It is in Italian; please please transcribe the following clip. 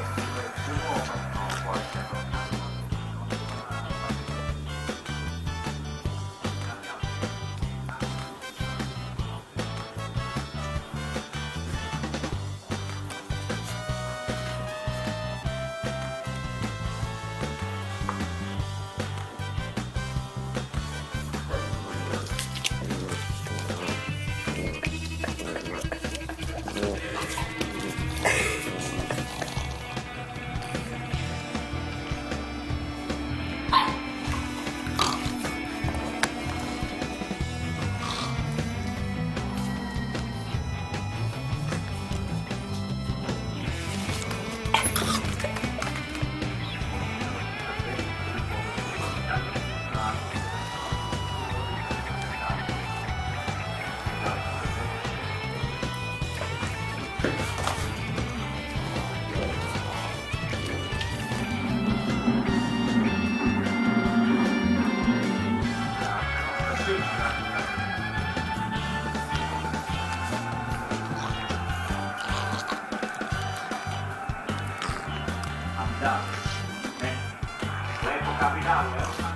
life. Andato. Eh, l'epoca capitale.